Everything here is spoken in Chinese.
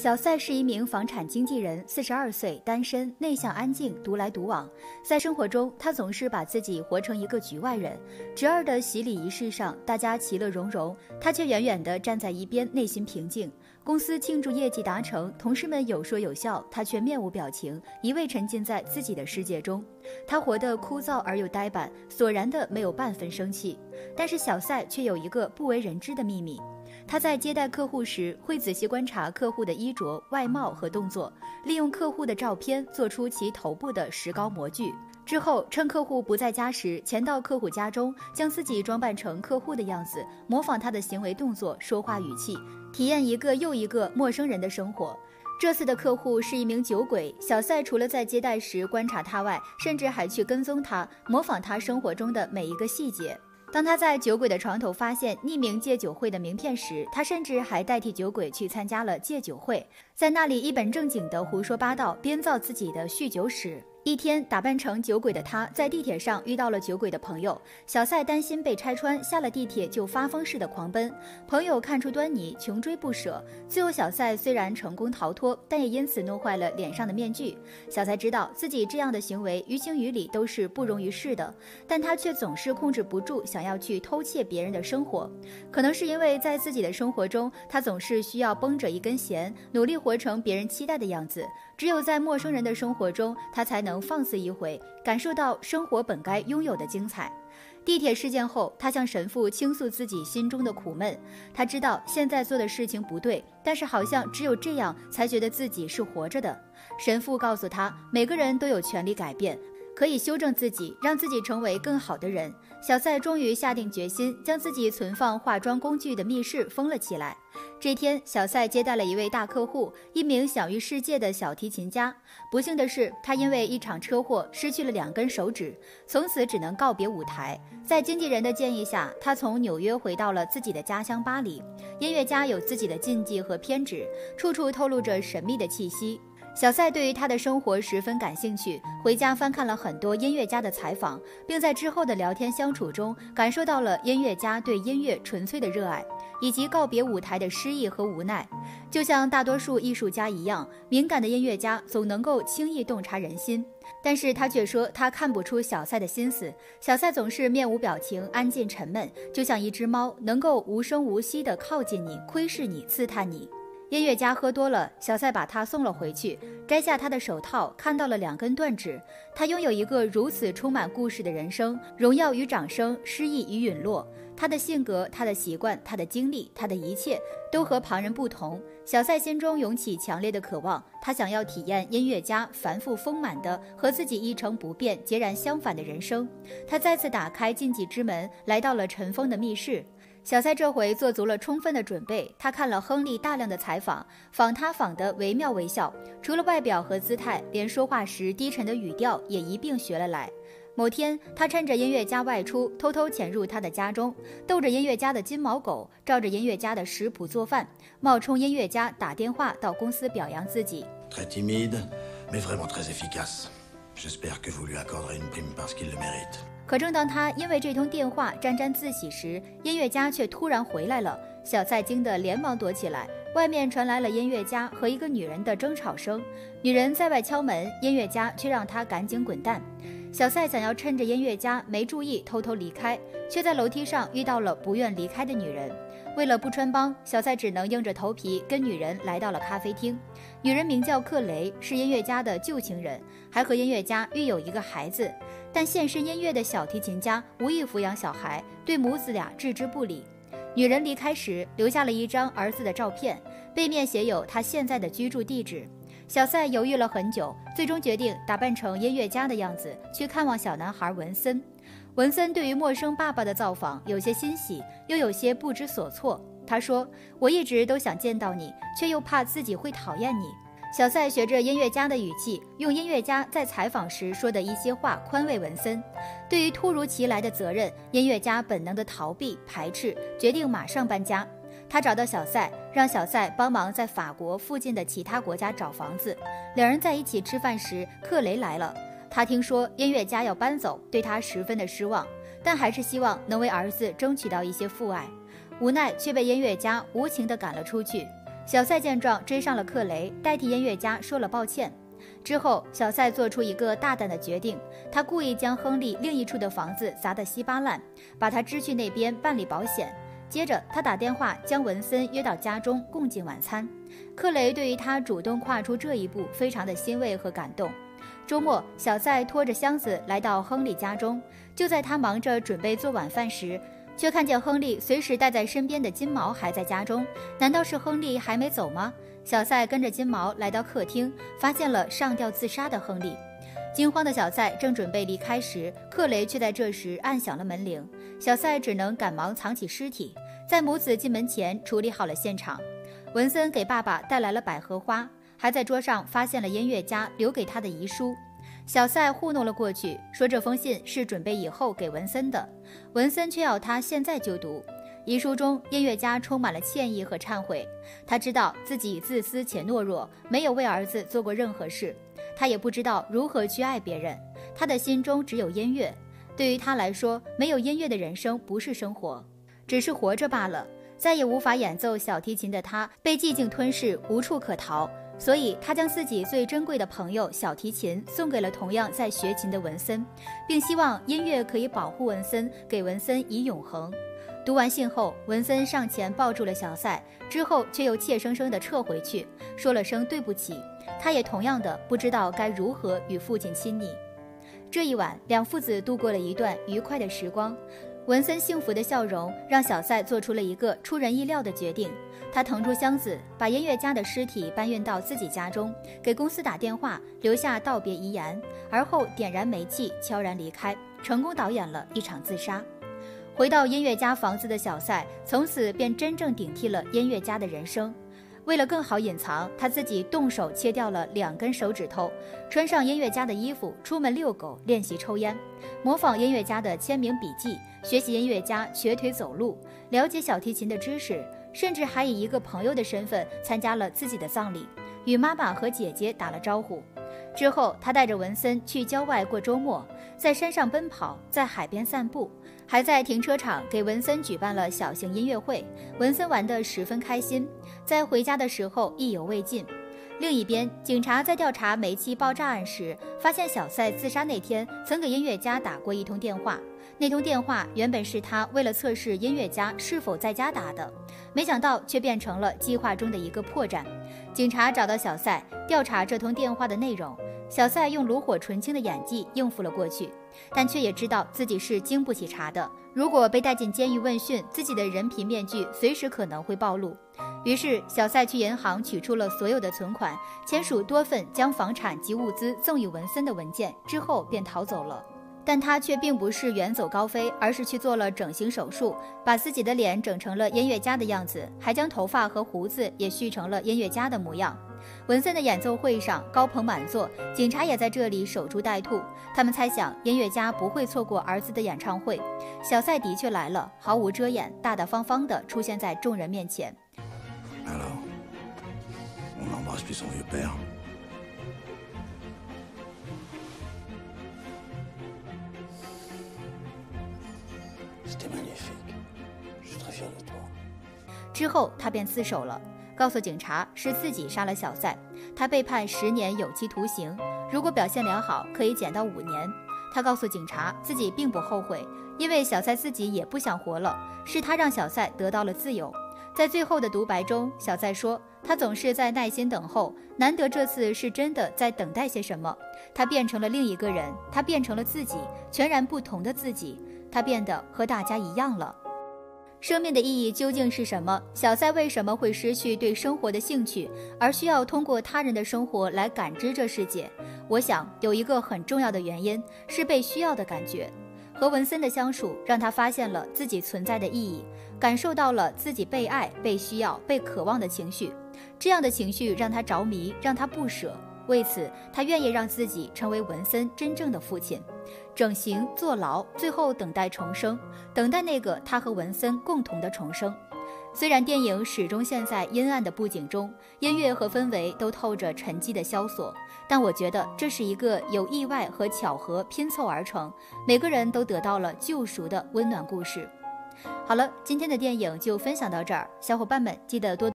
小赛是一名房产经纪人，四十二岁，单身，内向安静，独来独往。在生活中，他总是把自己活成一个局外人。侄儿的洗礼仪式上，大家其乐融融，他却远远地站在一边，内心平静。公司庆祝业绩达成，同事们有说有笑，他却面无表情，一味沉浸在自己的世界中。他活得枯燥而又呆板，索然的没有半分生气。但是小赛却有一个不为人知的秘密。他在接待客户时，会仔细观察客户的衣着、外貌和动作，利用客户的照片做出其头部的石膏模具。之后，趁客户不在家时，潜到客户家中，将自己装扮成客户的样子，模仿他的行为动作、说话语气，体验一个又一个陌生人的生活。这次的客户是一名酒鬼，小赛除了在接待时观察他外，甚至还去跟踪他，模仿他生活中的每一个细节。当他在酒鬼的床头发现匿名戒酒会的名片时，他甚至还代替酒鬼去参加了戒酒会，在那里一本正经的胡说八道，编造自己的酗酒史。一天，打扮成酒鬼的他在地铁上遇到了酒鬼的朋友小赛，担心被拆穿，下了地铁就发疯似的狂奔。朋友看出端倪，穷追不舍。最后，小赛虽然成功逃脱，但也因此弄坏了脸上的面具。小赛知道自己这样的行为于情于理都是不容于世的，但他却总是控制不住想要去偷窃别人的生活。可能是因为在自己的生活中，他总是需要绷着一根弦，努力活成别人期待的样子。只有在陌生人的生活中，他才能放肆一回，感受到生活本该拥有的精彩。地铁事件后，他向神父倾诉自己心中的苦闷。他知道现在做的事情不对，但是好像只有这样才觉得自己是活着的。神父告诉他，每个人都有权利改变。可以修正自己，让自己成为更好的人。小赛终于下定决心，将自己存放化妆工具的密室封了起来。这天，小赛接待了一位大客户，一名享誉世界的小提琴家。不幸的是，他因为一场车祸失去了两根手指，从此只能告别舞台。在经纪人的建议下，他从纽约回到了自己的家乡巴黎。音乐家有自己的禁忌和偏执，处处透露着神秘的气息。小赛对于他的生活十分感兴趣，回家翻看了很多音乐家的采访，并在之后的聊天相处中感受到了音乐家对音乐纯粹的热爱，以及告别舞台的失意和无奈。就像大多数艺术家一样，敏感的音乐家总能够轻易洞察人心，但是他却说他看不出小赛的心思。小赛总是面无表情，安静沉闷，就像一只猫，能够无声无息地靠近你，窥视你，刺探你。音乐家喝多了，小赛把他送了回去，摘下他的手套，看到了两根断指。他拥有一个如此充满故事的人生，荣耀与掌声，失意与陨落。他的性格，他的习惯，他的经历，他的一切，都和旁人不同。小赛心中涌起强烈的渴望，他想要体验音乐家繁复丰满的和自己一成不变、截然相反的人生。他再次打开禁忌之门，来到了尘封的密室。小赛这回做足了充分的准备，他看了亨利大量的采访，仿他仿得惟妙惟肖。除了外表和姿态，连说话时低沉的语调也一并学了来。某天，他趁着音乐家外出，偷偷潜入他的家中，逗着音乐家的金毛狗，照着音乐家的食谱做饭，冒充音乐家打电话到公司表扬自己。可正当他因为这通电话沾沾自喜时，音乐家却突然回来了。小赛惊得连忙躲起来。外面传来了音乐家和一个女人的争吵声，女人在外敲门，音乐家却让她赶紧滚蛋。小赛想要趁着音乐家没注意偷偷离开，却在楼梯上遇到了不愿离开的女人。为了不穿帮，小蔡只能硬着头皮跟女人来到了咖啡厅。女人名叫克雷，是音乐家的旧情人，还和音乐家育有一个孩子。但现身音乐的小提琴家无意抚养小孩，对母子俩置之不理。女人离开时留下了一张儿子的照片，背面写有她现在的居住地址。小赛犹豫了很久，最终决定打扮成音乐家的样子去看望小男孩文森。文森对于陌生爸爸的造访有些欣喜，又有些不知所措。他说：“我一直都想见到你，却又怕自己会讨厌你。”小赛学着音乐家的语气，用音乐家在采访时说的一些话宽慰文森。对于突如其来的责任，音乐家本能的逃避、排斥，决定马上搬家。他找到小赛，让小赛帮忙在法国附近的其他国家找房子。两人在一起吃饭时，克雷来了。他听说音乐家要搬走，对他十分的失望，但还是希望能为儿子争取到一些父爱。无奈却被音乐家无情地赶了出去。小赛见状追上了克雷，代替音乐家说了抱歉。之后，小赛做出一个大胆的决定，他故意将亨利另一处的房子砸得稀巴烂，把他支去那边办理保险。接着，他打电话将文森约到家中共进晚餐。克雷对于他主动跨出这一步非常的欣慰和感动。周末，小赛拖着箱子来到亨利家中，就在他忙着准备做晚饭时，却看见亨利随时带在身边的金毛还在家中。难道是亨利还没走吗？小赛跟着金毛来到客厅，发现了上吊自杀的亨利。惊慌的小赛正准备离开时，克雷却在这时按响了门铃。小赛只能赶忙藏起尸体，在母子进门前处理好了现场。文森给爸爸带来了百合花，还在桌上发现了音乐家留给他的遗书。小赛糊弄了过去，说这封信是准备以后给文森的，文森却要他现在就读。遗书中，音乐家充满了歉意和忏悔，他知道自己自私且懦弱，没有为儿子做过任何事，他也不知道如何去爱别人。他的心中只有音乐，对于他来说，没有音乐的人生不是生活，只是活着罢了。再也无法演奏小提琴的他，被寂静吞噬，无处可逃。所以，他将自己最珍贵的朋友小提琴送给了同样在学琴的文森，并希望音乐可以保护文森，给文森以永恒。读完信后，文森上前抱住了小赛，之后却又怯生生地撤回去，说了声对不起。他也同样的不知道该如何与父亲亲昵。这一晚，两父子度过了一段愉快的时光。文森幸福的笑容让小赛做出了一个出人意料的决定。他腾出箱子，把音乐家的尸体搬运到自己家中，给公司打电话，留下道别遗言，而后点燃煤气，悄然离开，成功导演了一场自杀。回到音乐家房子的小赛，从此便真正顶替了音乐家的人生。为了更好隐藏，他自己动手切掉了两根手指头，穿上音乐家的衣服，出门遛狗，练习抽烟，模仿音乐家的签名笔记，学习音乐家瘸腿走路，了解小提琴的知识，甚至还以一个朋友的身份参加了自己的葬礼，与妈妈和姐姐打了招呼。之后，他带着文森去郊外过周末，在山上奔跑，在海边散步。还在停车场给文森举办了小型音乐会，文森玩得十分开心，在回家的时候意犹未尽。另一边，警察在调查煤气爆炸案时，发现小赛自杀那天曾给音乐家打过一通电话，那通电话原本是他为了测试音乐家是否在家打的，没想到却变成了计划中的一个破绽。警察找到小赛，调查这通电话的内容。小赛用炉火纯青的演技应付了过去，但却也知道自己是经不起查的。如果被带进监狱问讯，自己的人皮面具随时可能会暴露。于是，小赛去银行取出了所有的存款，签署多份将房产及物资赠与文森的文件之后，便逃走了。但他却并不是远走高飞，而是去做了整形手术，把自己的脸整成了音乐家的样子，还将头发和胡子也蓄成了音乐家的模样。文森的演奏会上高朋满座，警察也在这里守株待兔。他们猜想音乐家不会错过儿子的演唱会。小赛的确来了，毫无遮掩，大大方方地出现在众人面前。之后，他便自首了。告诉警察是自己杀了小赛，他被判十年有期徒刑，如果表现良好可以减到五年。他告诉警察自己并不后悔，因为小赛自己也不想活了，是他让小赛得到了自由。在最后的独白中，小赛说他总是在耐心等候，难得这次是真的在等待些什么。他变成了另一个人，他变成了自己，全然不同的自己，他变得和大家一样了。生命的意义究竟是什么？小赛为什么会失去对生活的兴趣，而需要通过他人的生活来感知这世界？我想有一个很重要的原因是被需要的感觉。和文森的相处让他发现了自己存在的意义，感受到了自己被爱、被需要、被渴望的情绪。这样的情绪让他着迷，让他不舍。为此，他愿意让自己成为文森真正的父亲，整形、坐牢，最后等待重生，等待那个他和文森共同的重生。虽然电影始终陷在阴暗的布景中，音乐和氛围都透着沉寂的萧索，但我觉得这是一个由意外和巧合拼凑而成，每个人都得到了救赎的温暖故事。好了，今天的电影就分享到这儿，小伙伴们记得多。